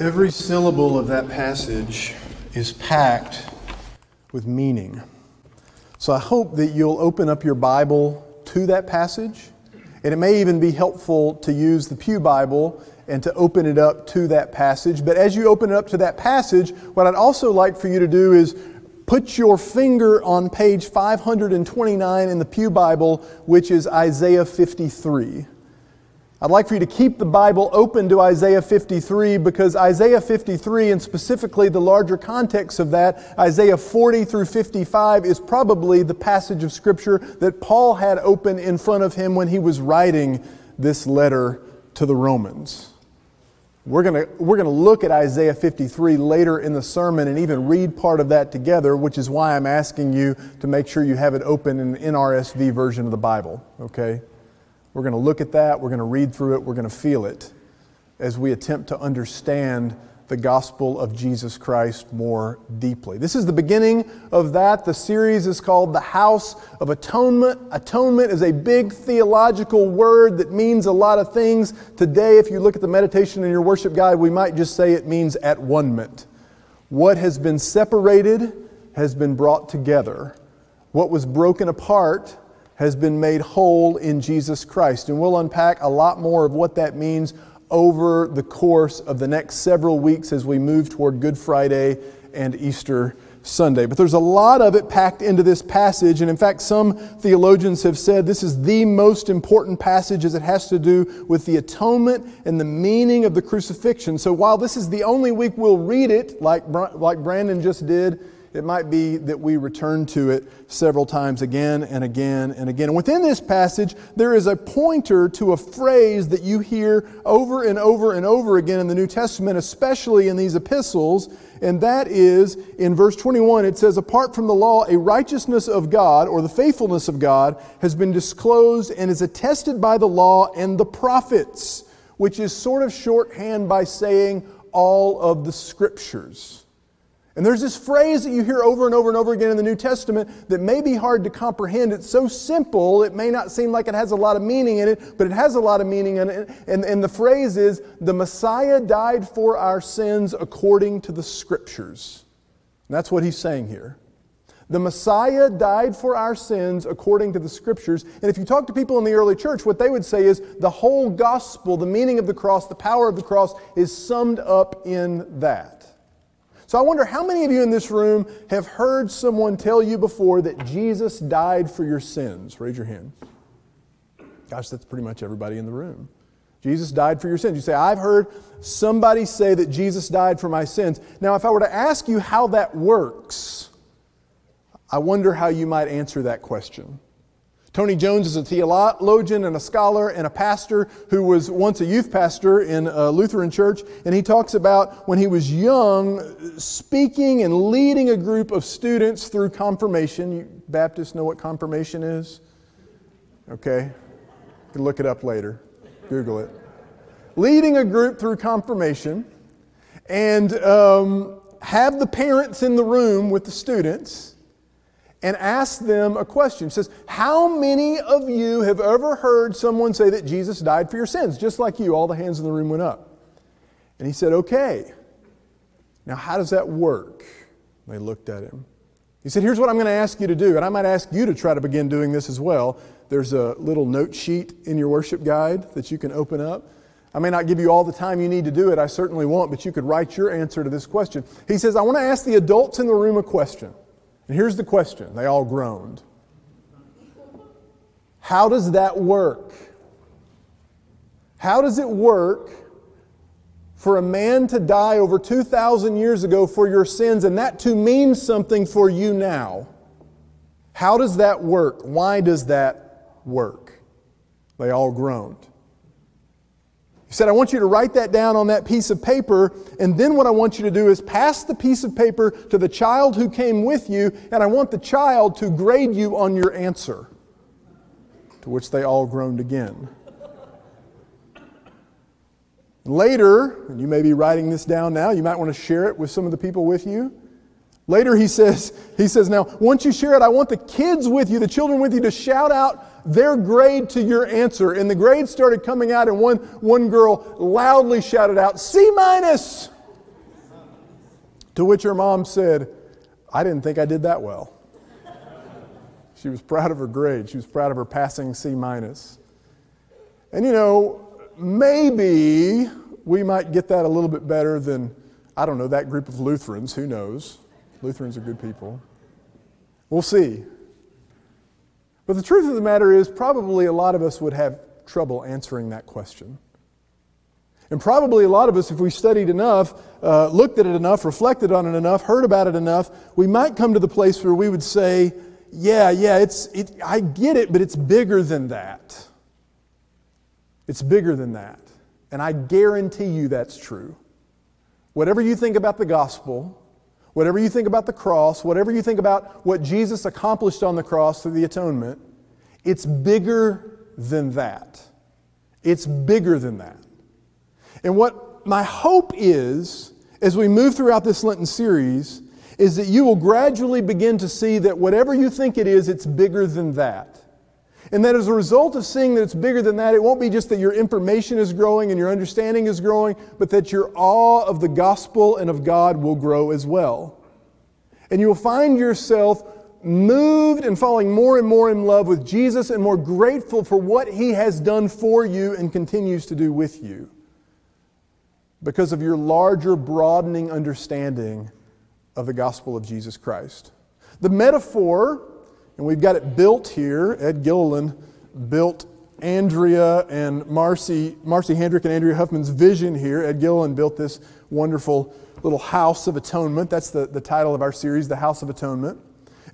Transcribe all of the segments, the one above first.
Every syllable of that passage is packed with meaning. So I hope that you'll open up your Bible to that passage. And it may even be helpful to use the Pew Bible and to open it up to that passage. But as you open it up to that passage, what I'd also like for you to do is put your finger on page 529 in the Pew Bible, which is Isaiah 53. I'd like for you to keep the Bible open to Isaiah 53 because Isaiah 53, and specifically the larger context of that, Isaiah 40 through 55, is probably the passage of Scripture that Paul had open in front of him when he was writing this letter to the Romans. We're going we're to look at Isaiah 53 later in the sermon and even read part of that together, which is why I'm asking you to make sure you have it open in the NRSV version of the Bible, okay? We're going to look at that, we're going to read through it, we're going to feel it as we attempt to understand the gospel of Jesus Christ more deeply. This is the beginning of that. The series is called The House of Atonement. Atonement is a big theological word that means a lot of things. Today, if you look at the meditation in your worship guide, we might just say it means at one What has been separated has been brought together. What was broken apart has been made whole in Jesus Christ. And we'll unpack a lot more of what that means over the course of the next several weeks as we move toward Good Friday and Easter Sunday. But there's a lot of it packed into this passage. And in fact, some theologians have said this is the most important passage as it has to do with the atonement and the meaning of the crucifixion. So while this is the only week we'll read it, like, like Brandon just did, it might be that we return to it several times again and again and again. Within this passage, there is a pointer to a phrase that you hear over and over and over again in the New Testament, especially in these epistles, and that is in verse 21, it says, Apart from the law, a righteousness of God, or the faithfulness of God, has been disclosed and is attested by the law and the prophets, which is sort of shorthand by saying all of the scriptures. And there's this phrase that you hear over and over and over again in the New Testament that may be hard to comprehend. It's so simple, it may not seem like it has a lot of meaning in it, but it has a lot of meaning in it. And, and the phrase is the Messiah died for our sins according to the Scriptures. And that's what he's saying here. The Messiah died for our sins according to the Scriptures. And if you talk to people in the early church, what they would say is the whole gospel, the meaning of the cross, the power of the cross, is summed up in that. So I wonder how many of you in this room have heard someone tell you before that Jesus died for your sins? Raise your hand. Gosh, that's pretty much everybody in the room. Jesus died for your sins. You say, I've heard somebody say that Jesus died for my sins. Now, if I were to ask you how that works, I wonder how you might answer that question. Tony Jones is a theologian and a scholar and a pastor who was once a youth pastor in a Lutheran church. And he talks about when he was young, speaking and leading a group of students through confirmation. You Baptists know what confirmation is? Okay. You can look it up later, Google it. Leading a group through confirmation and um, have the parents in the room with the students and ask them a question. It says, How many of you have ever heard someone say that Jesus died for your sins? Just like you, all the hands in the room went up. And he said, Okay. Now, how does that work? They looked at him. He said, Here's what I'm going to ask you to do. And I might ask you to try to begin doing this as well. There's a little note sheet in your worship guide that you can open up. I may not give you all the time you need to do it, I certainly won't, but you could write your answer to this question. He says, I want to ask the adults in the room a question. And here's the question they all groaned. How does that work? How does it work for a man to die over 2,000 years ago for your sins and that to mean something for you now? How does that work? Why does that work? They all groaned. He said, I want you to write that down on that piece of paper, and then what I want you to do is pass the piece of paper to the child who came with you, and I want the child to grade you on your answer. To which they all groaned again. Later, and you may be writing this down now, you might want to share it with some of the people with you. Later, he says, he says, Now, once you share it, I want the kids with you, the children with you, to shout out their grade to your answer. And the grades started coming out, and one, one girl loudly shouted out, C minus. To which her mom said, I didn't think I did that well. she was proud of her grade. She was proud of her passing C minus. And you know, maybe we might get that a little bit better than, I don't know, that group of Lutherans. Who knows? Lutherans are good people. We'll see. But the truth of the matter is, probably a lot of us would have trouble answering that question. And probably a lot of us, if we studied enough, uh, looked at it enough, reflected on it enough, heard about it enough, we might come to the place where we would say, yeah, yeah, it's, it, I get it, but it's bigger than that. It's bigger than that. And I guarantee you that's true. Whatever you think about the gospel, whatever you think about the cross, whatever you think about what Jesus accomplished on the cross through the atonement, it's bigger than that. It's bigger than that. And what my hope is, as we move throughout this Lenten series, is that you will gradually begin to see that whatever you think it is, it's bigger than that. And that as a result of seeing that it's bigger than that, it won't be just that your information is growing and your understanding is growing, but that your awe of the gospel and of God will grow as well. And you will find yourself moved and falling more and more in love with Jesus and more grateful for what he has done for you and continues to do with you because of your larger, broadening understanding of the gospel of Jesus Christ. The metaphor, and we've got it built here, Ed Gilliland built Andrea and Marcy, Marcy Hendrick and Andrea Huffman's vision here. Ed Gilliland built this wonderful little house of atonement. That's the, the title of our series, The House of Atonement.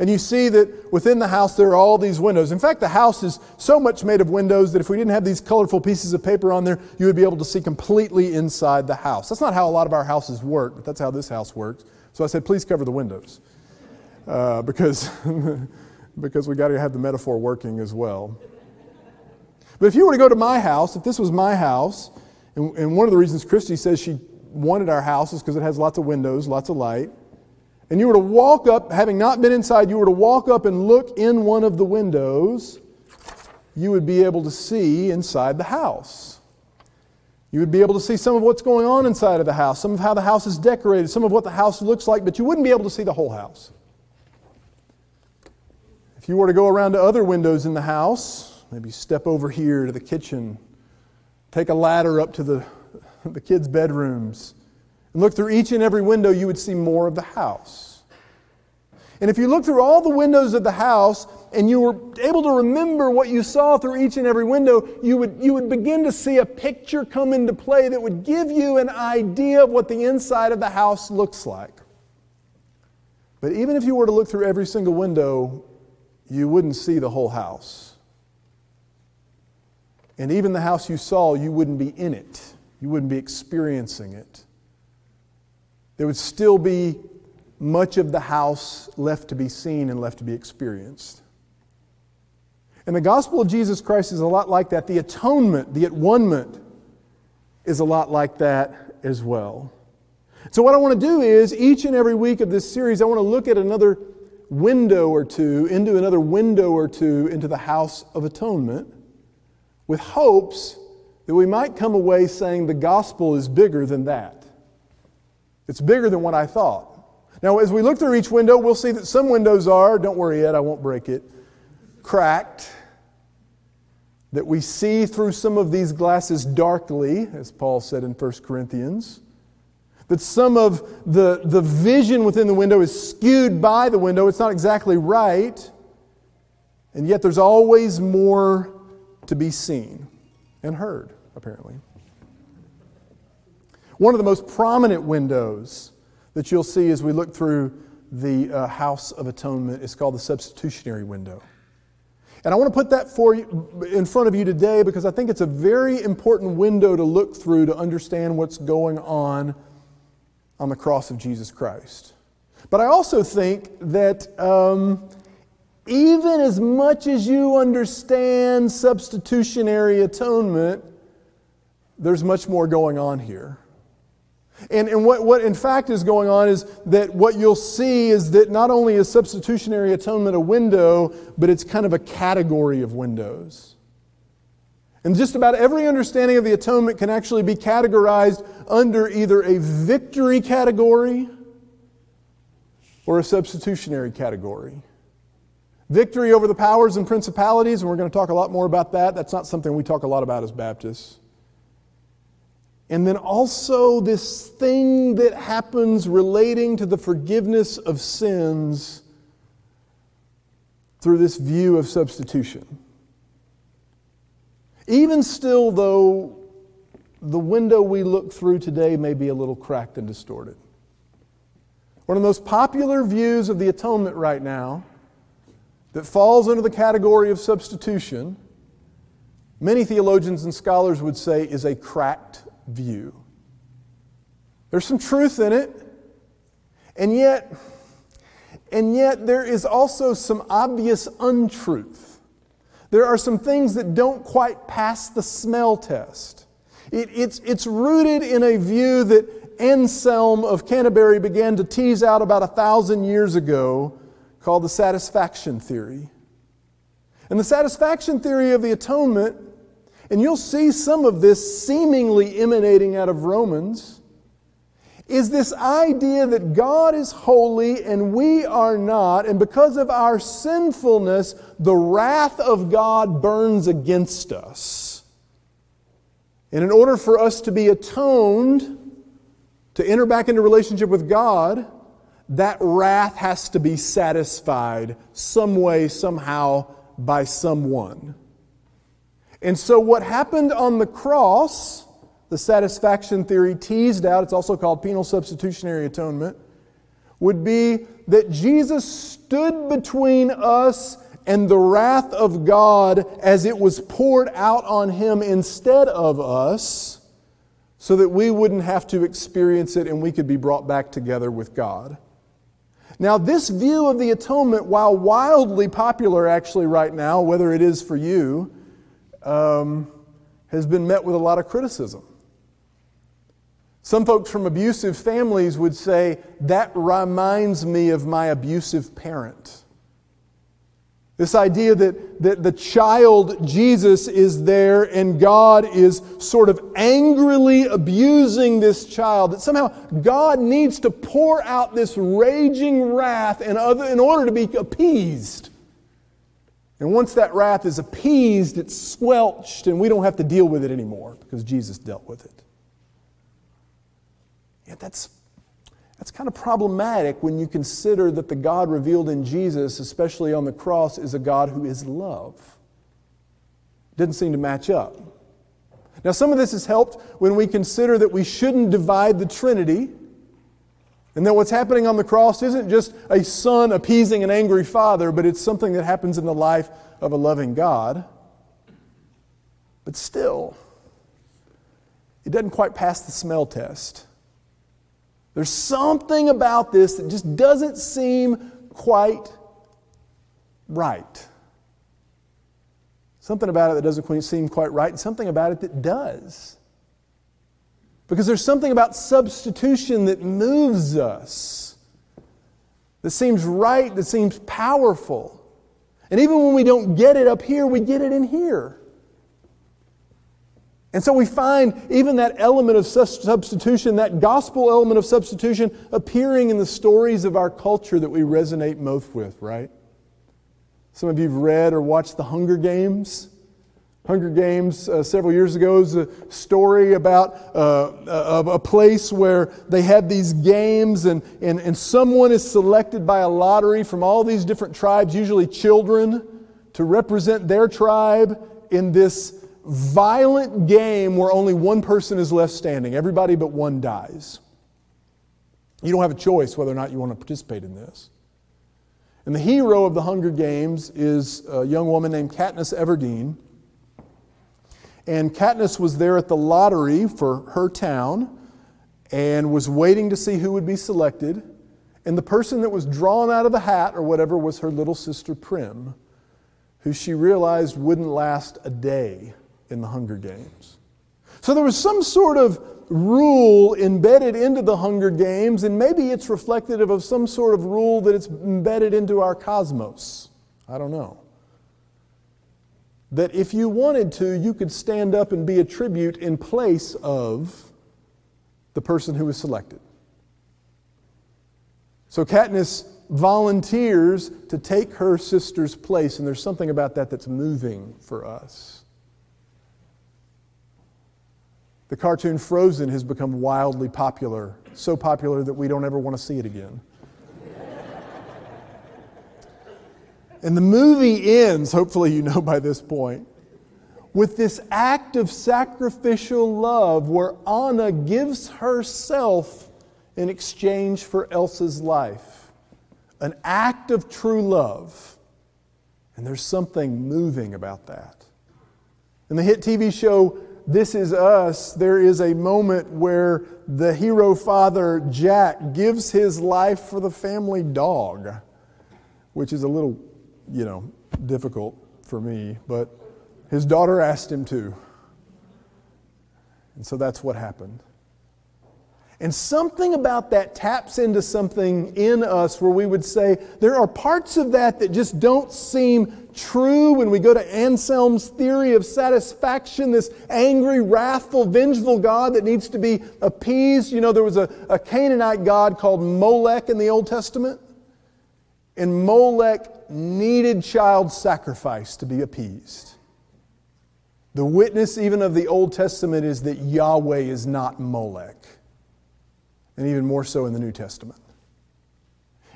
And you see that within the house there are all these windows. In fact, the house is so much made of windows that if we didn't have these colorful pieces of paper on there, you would be able to see completely inside the house. That's not how a lot of our houses work, but that's how this house works. So I said, please cover the windows uh, because, because we got to have the metaphor working as well. But if you were to go to my house, if this was my house, and, and one of the reasons Christy says she wanted our house is because it has lots of windows, lots of light and you were to walk up, having not been inside, you were to walk up and look in one of the windows, you would be able to see inside the house. You would be able to see some of what's going on inside of the house, some of how the house is decorated, some of what the house looks like, but you wouldn't be able to see the whole house. If you were to go around to other windows in the house, maybe step over here to the kitchen, take a ladder up to the, the kids' bedrooms, and look through each and every window, you would see more of the house. And if you look through all the windows of the house and you were able to remember what you saw through each and every window, you would, you would begin to see a picture come into play that would give you an idea of what the inside of the house looks like. But even if you were to look through every single window, you wouldn't see the whole house. And even the house you saw, you wouldn't be in it, you wouldn't be experiencing it. There would still be much of the house left to be seen and left to be experienced. And the gospel of Jesus Christ is a lot like that. The atonement, the at-one-ment, is a lot like that as well. So, what I want to do is, each and every week of this series, I want to look at another window or two, into another window or two into the house of atonement, with hopes that we might come away saying the gospel is bigger than that. It's bigger than what I thought. Now, as we look through each window, we'll see that some windows are, don't worry Ed, I won't break it, cracked. That we see through some of these glasses darkly, as Paul said in 1 Corinthians. That some of the, the vision within the window is skewed by the window. It's not exactly right. And yet there's always more to be seen and heard, apparently. One of the most prominent windows that you'll see as we look through the uh, House of Atonement is called the substitutionary window. And I want to put that for you, in front of you today because I think it's a very important window to look through to understand what's going on on the cross of Jesus Christ. But I also think that um, even as much as you understand substitutionary atonement, there's much more going on here. And, and what, what in fact is going on is that what you'll see is that not only is substitutionary atonement a window, but it's kind of a category of windows. And just about every understanding of the atonement can actually be categorized under either a victory category or a substitutionary category. Victory over the powers and principalities, and we're going to talk a lot more about that. That's not something we talk a lot about as Baptists. And then also this thing that happens relating to the forgiveness of sins through this view of substitution. Even still, though, the window we look through today may be a little cracked and distorted. One of the most popular views of the atonement right now that falls under the category of substitution, many theologians and scholars would say is a cracked view. There's some truth in it, and yet, and yet there is also some obvious untruth. There are some things that don't quite pass the smell test. It, it's, it's rooted in a view that Anselm of Canterbury began to tease out about a thousand years ago called the satisfaction theory. And the satisfaction theory of the atonement, and you'll see some of this seemingly emanating out of Romans, is this idea that God is holy and we are not, and because of our sinfulness, the wrath of God burns against us. And in order for us to be atoned, to enter back into relationship with God, that wrath has to be satisfied some way, somehow, by someone. And so, what happened on the cross, the satisfaction theory teased out, it's also called penal substitutionary atonement, would be that Jesus stood between us and the wrath of God as it was poured out on him instead of us, so that we wouldn't have to experience it and we could be brought back together with God. Now, this view of the atonement, while wildly popular actually right now, whether it is for you, um, has been met with a lot of criticism. Some folks from abusive families would say, that reminds me of my abusive parent. This idea that, that the child Jesus is there and God is sort of angrily abusing this child, that somehow God needs to pour out this raging wrath in, other, in order to be appeased. And once that wrath is appeased, it's squelched, and we don't have to deal with it anymore because Jesus dealt with it. Yeah, that's that's kind of problematic when you consider that the God revealed in Jesus, especially on the cross, is a God who is love. Didn't seem to match up. Now, some of this is helped when we consider that we shouldn't divide the Trinity, and that what's happening on the cross isn't just a son appeasing an angry father, but it's something that happens in the life of a loving God. But still, it doesn't quite pass the smell test. There's something about this that just doesn't seem quite right. Something about it that doesn't seem quite right, and something about it that does. Because there's something about substitution that moves us, that seems right, that seems powerful. And even when we don't get it up here, we get it in here. And so we find even that element of substitution, that gospel element of substitution, appearing in the stories of our culture that we resonate most with, right? Some of you have read or watched The Hunger Games. Hunger Games uh, several years ago is a story about uh, a, a, place where they had these games, and, and, and someone is selected by a lottery from all these different tribes, usually children, to represent their tribe in this violent game where only one person is left standing. Everybody but one dies. You don't have a choice whether or not you want to participate in this. And the hero of the Hunger Games is a young woman named Katniss Everdeen. And Katniss was there at the lottery for her town and was waiting to see who would be selected. And the person that was drawn out of the hat or whatever was her little sister Prim, who she realized wouldn't last a day in the Hunger Games. So there was some sort of rule embedded into the Hunger Games, and maybe it's reflective of some sort of rule that it's embedded into our cosmos. I don't know. That if you wanted to, you could stand up and be a tribute in place of the person who was selected. So Katniss volunteers to take her sister's place, and there's something about that that's moving for us. The cartoon Frozen has become wildly popular, so popular that we don't ever want to see it again. and the movie ends, hopefully, you know by this point, with this act of sacrificial love where Anna gives herself in exchange for Elsa's life. An act of true love. And there's something moving about that. In the hit TV show This Is Us, there is a moment where the hero father, Jack, gives his life for the family dog, which is a little, you know, difficult for me, but his daughter asked him to. And so that's what happened. And something about that taps into something in us where we would say there are parts of that that just don't seem true when we go to Anselm's theory of satisfaction, this angry, wrathful, vengeful God that needs to be appeased. You know, there was a, a Canaanite God called Molech in the Old Testament, and Molech needed child sacrifice to be appeased. The witness, even of the Old Testament, is that Yahweh is not Molech, and even more so in the New Testament.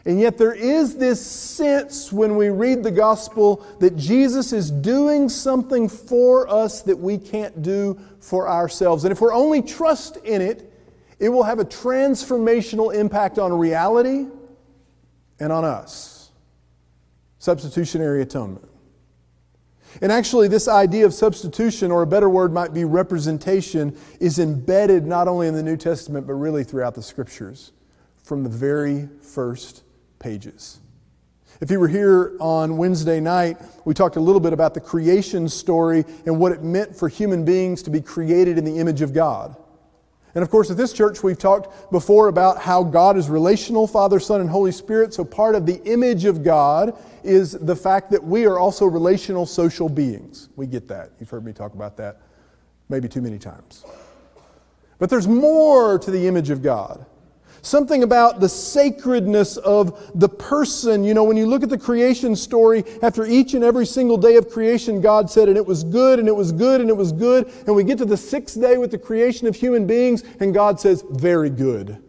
And yet, there is this sense when we read the gospel that Jesus is doing something for us that we can't do for ourselves. And if we're only trust in it, it will have a transformational impact on reality and on us. Substitutionary atonement. And actually, this idea of substitution, or a better word might be representation, is embedded not only in the New Testament, but really throughout the scriptures from the very first pages. If you were here on Wednesday night, we talked a little bit about the creation story and what it meant for human beings to be created in the image of God. And of course, at this church, we've talked before about how God is relational Father, Son, and Holy Spirit. So, part of the image of God is the fact that we are also relational social beings. We get that. You've heard me talk about that maybe too many times. But there's more to the image of God. Something about the sacredness of the person. You know, when you look at the creation story, after each and every single day of creation, God said, and it was good, and it was good, and it was good. And we get to the sixth day with the creation of human beings, and God says, very good.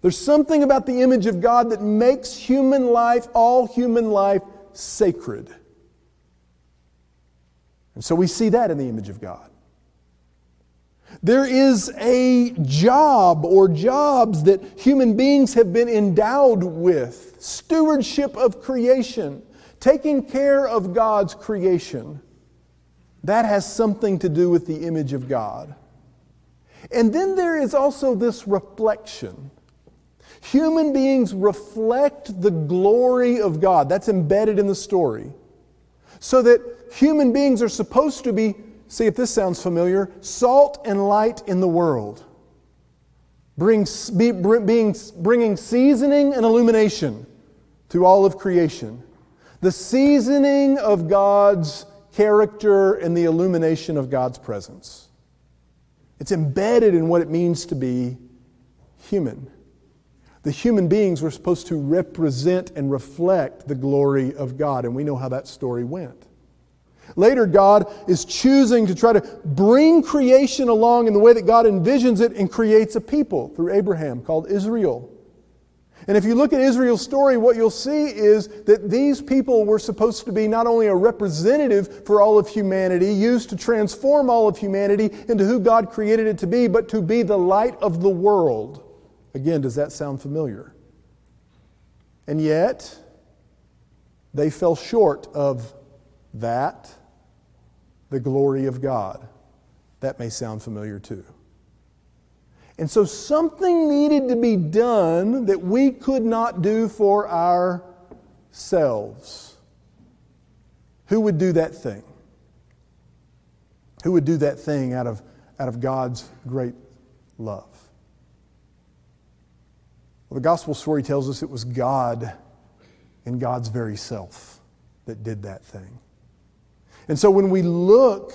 There's something about the image of God that makes human life, all human life, sacred. And so we see that in the image of God. There is a job or jobs that human beings have been endowed with stewardship of creation, taking care of God's creation. That has something to do with the image of God. And then there is also this reflection. Human beings reflect the glory of God. That's embedded in the story. So that human beings are supposed to be see if this sounds familiar salt and light in the world. Bring, be, bringing seasoning and illumination to all of creation. The seasoning of God's character and the illumination of God's presence. It's embedded in what it means to be human. The human beings were supposed to represent and reflect the glory of God, and we know how that story went. Later, God is choosing to try to bring creation along in the way that God envisions it and creates a people through Abraham called Israel. And if you look at Israel's story, what you'll see is that these people were supposed to be not only a representative for all of humanity, used to transform all of humanity into who God created it to be, but to be the light of the world. Again, does that sound familiar? And yet, they fell short of that the glory of God. That may sound familiar too. And so something needed to be done that we could not do for ourselves. Who would do that thing? Who would do that thing out of, out of God's great love? Well, the gospel story tells us it was God and God's very self that did that thing. And so when we look,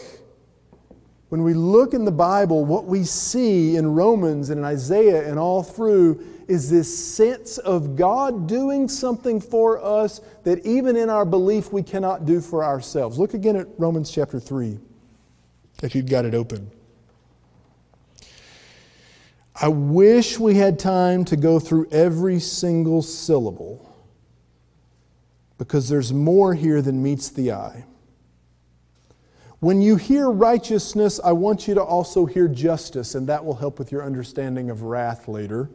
when we look in the Bible, what we see in Romans and in Isaiah and all through is this sense of God doing something for us that even in our belief we cannot do for ourselves. Look again at Romans chapter 3, if you've got it open. I wish we had time to go through every single syllable because there's more here than meets the eye. When you hear righteousness, I want you to also hear justice, and that will help with your understanding of wrath later,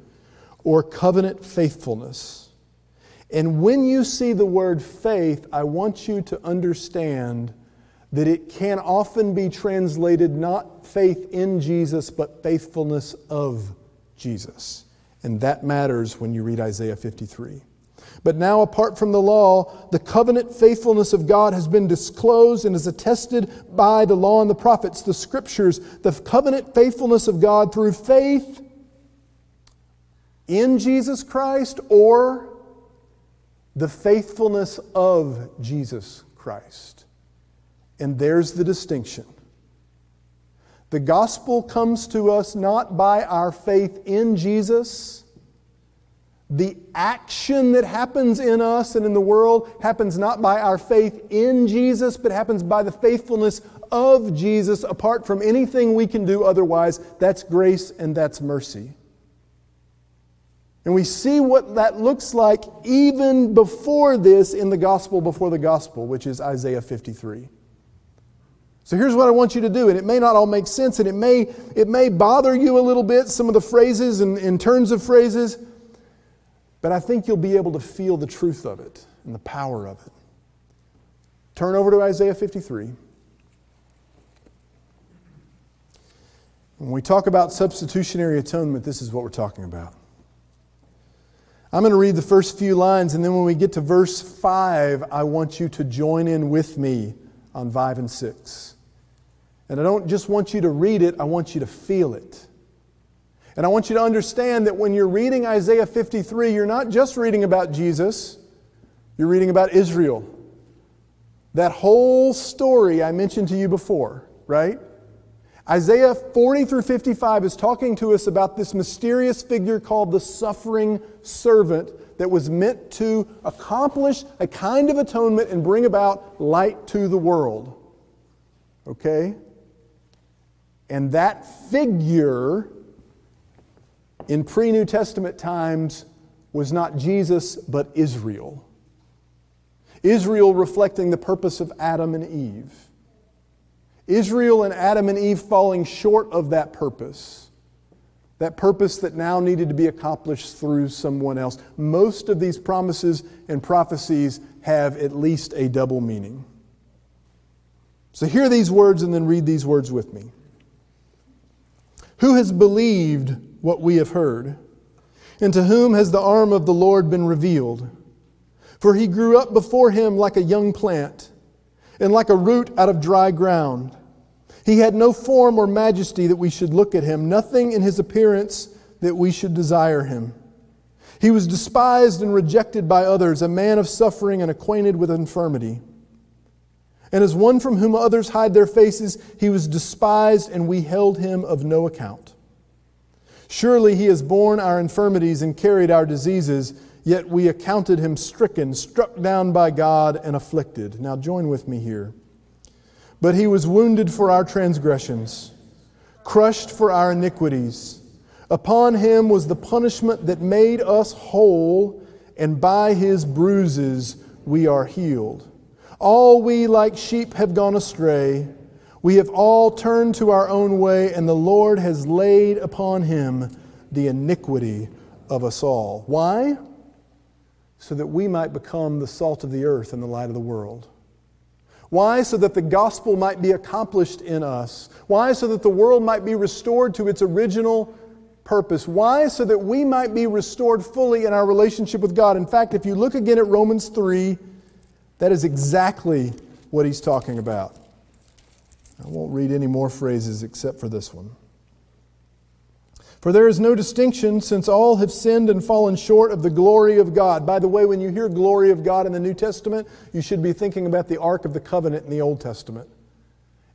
or covenant faithfulness. And when you see the word faith, I want you to understand that it can often be translated not faith in Jesus, but faithfulness of Jesus. And that matters when you read Isaiah 53. But now, apart from the law, the covenant faithfulness of God has been disclosed and is attested by the law and the prophets, the scriptures, the covenant faithfulness of God through faith in Jesus Christ or the faithfulness of Jesus Christ. And there's the distinction. The gospel comes to us not by our faith in Jesus the action that happens in us and in the world happens not by our faith in Jesus, but happens by the faithfulness of Jesus apart from anything we can do otherwise. That's grace and that's mercy. And we see what that looks like even before this in the gospel before the gospel, which is Isaiah 53. So here's what I want you to do, and it may not all make sense, and it may, it may bother you a little bit, some of the phrases and, and turns of phrases. But I think you'll be able to feel the truth of it and the power of it. Turn over to Isaiah 53. When we talk about substitutionary atonement, this is what we're talking about. I'm going to read the first few lines, and then when we get to verse 5, I want you to join in with me on 5 and 6. And I don't just want you to read it, I want you to feel it. And I want you to understand that when you're reading Isaiah 53, you're not just reading about Jesus, you're reading about Israel. That whole story I mentioned to you before, right? Isaiah 40 through 55 is talking to us about this mysterious figure called the suffering servant that was meant to accomplish a kind of atonement and bring about light to the world. Okay? And that figure in pre New Testament times was not Jesus, but Israel. Israel reflecting the purpose of Adam and Eve. Israel and Adam and Eve falling short of that purpose. That purpose that now needed to be accomplished through someone else. Most of these promises and prophecies have at least a double meaning. So hear these words and then read these words with me. Who has believed what we have heard? And to whom has the arm of the Lord been revealed? For he grew up before him like a young plant, and like a root out of dry ground. He had no form or majesty that we should look at him, nothing in his appearance that we should desire him. He was despised and rejected by others, a man of suffering and acquainted with infirmity. And as one from whom others hide their faces, he was despised, and we held him of no account. Surely he has borne our infirmities and carried our diseases, yet we accounted him stricken, struck down by God, and afflicted. Now join with me here. But he was wounded for our transgressions, crushed for our iniquities. Upon him was the punishment that made us whole, and by his bruises we are healed. All we like sheep have gone astray. We have all turned to our own way, and the Lord has laid upon him the iniquity of us all. Why? So that we might become the salt of the earth and the light of the world. Why? So that the gospel might be accomplished in us. Why? So that the world might be restored to its original purpose. Why? So that we might be restored fully in our relationship with God. In fact, if you look again at Romans 3, that is exactly what he's talking about. I won't read any more phrases except for this one. For there is no distinction, since all have sinned and fallen short of the glory of God. By the way, when you hear glory of God in the New Testament, you should be thinking about the Ark of the Covenant in the Old Testament.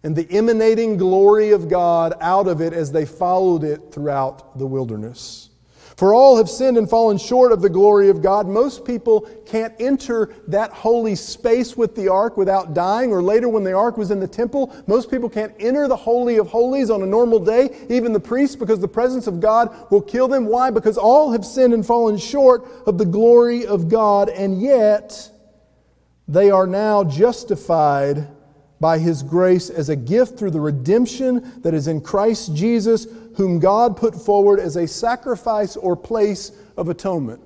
and the emanating glory of God out of it as they followed it throughout the wilderness. For all have sinned and fallen short of the glory of God. Most people can't enter that holy space with the ark without dying, or later when the ark was in the temple, most people can't enter the Holy of Holies on a normal day, even the priests, because the presence of God will kill them. Why? Because all have sinned and fallen short of the glory of God, and yet they are now justified by His grace as a gift through the redemption that is in Christ Jesus, whom God put forward as a sacrifice or place of atonement.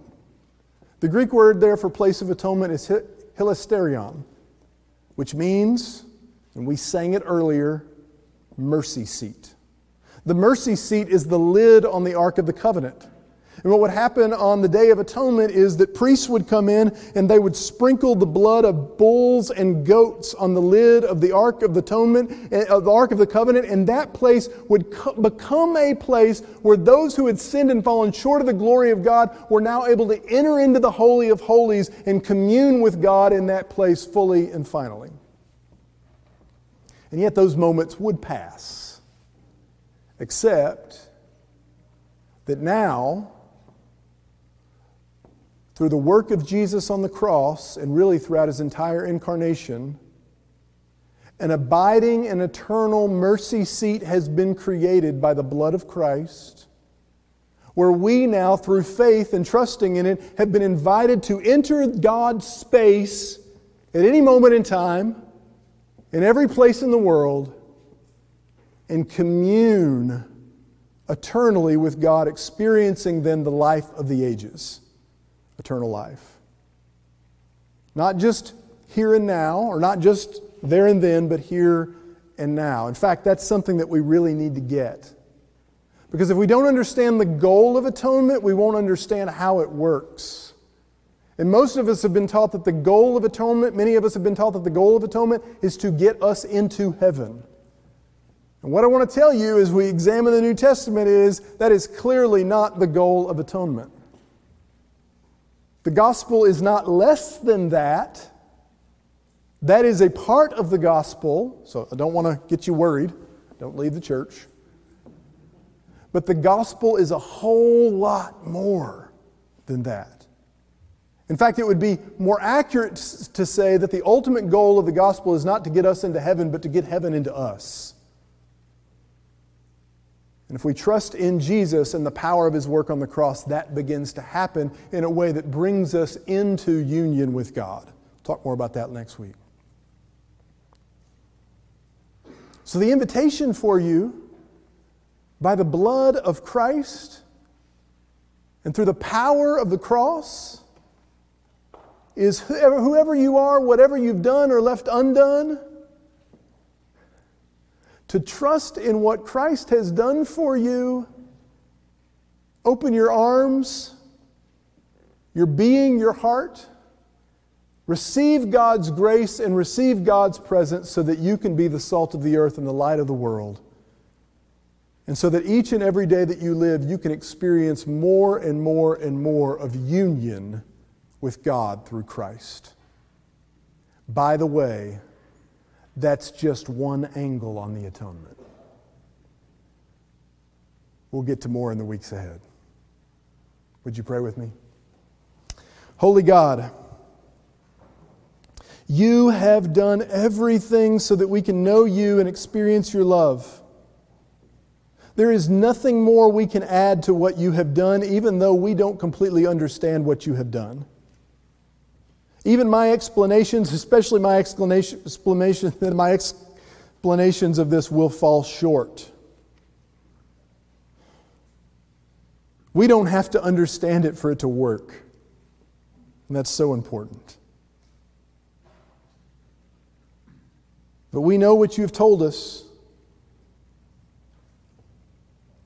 The Greek word there for place of atonement is hilasterion, which means, and we sang it earlier, mercy seat. The mercy seat is the lid on the Ark of the Covenant. And what would happen on the Day of Atonement is that priests would come in and they would sprinkle the blood of bulls and goats on the lid of the Ark of the Atonement, eh, of the Ark of the Covenant, and that place would become a place where those who had sinned and fallen short of the glory of God were now able to enter into the Holy of Holies and commune with God in that place fully and finally. And yet those moments would pass, except that now, through the work of Jesus on the cross and really throughout his entire incarnation, an abiding and eternal mercy seat has been created by the blood of Christ, where we now, through faith and trusting in it, have been invited to enter God's space at any moment in time, in every place in the world, and commune eternally with God, experiencing then the life of the ages eternal life. Not just here and now, or not just there and then, but here and now. In fact, that's something that we really need to get. Because if we don't understand the goal of atonement, we won't understand how it works. And most of us have been taught that the goal of atonement, many of us have been taught that the goal of atonement is to get us into heaven. And what I want to tell you as we examine the New Testament is that is clearly not the goal of atonement. The gospel is not less than that. That is a part of the gospel, so I don't want to get you worried. Don't leave the church. But the gospel is a whole lot more than that. In fact, it would be more accurate to say that the ultimate goal of the gospel is not to get us into heaven, but to get heaven into us. And if we trust in Jesus and the power of his work on the cross, that begins to happen in a way that brings us into union with God. We'll talk more about that next week. So, the invitation for you by the blood of Christ and through the power of the cross is whoever, whoever you are, whatever you've done or left undone to trust in what Christ has done for you. Open your arms, your being, your heart. Receive God's grace and receive God's presence so that you can be the salt of the earth and the light of the world. And so that each and every day that you live, you can experience more and more and more of union with God through Christ. By the way, that's just one angle on the atonement. We'll get to more in the weeks ahead. Would you pray with me? Holy God, you have done everything so that we can know you and experience your love. There is nothing more we can add to what you have done, even though we don't completely understand what you have done. Even my explanations, especially my explanation, explanation, my explanations of this will fall short. We don't have to understand it for it to work. And that's so important. But we know what you've told us.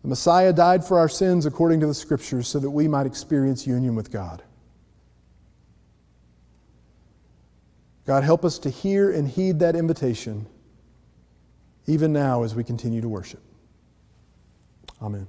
The Messiah died for our sins according to the Scriptures so that we might experience union with God. God, help us to hear and heed that invitation, even now as we continue to worship. Amen.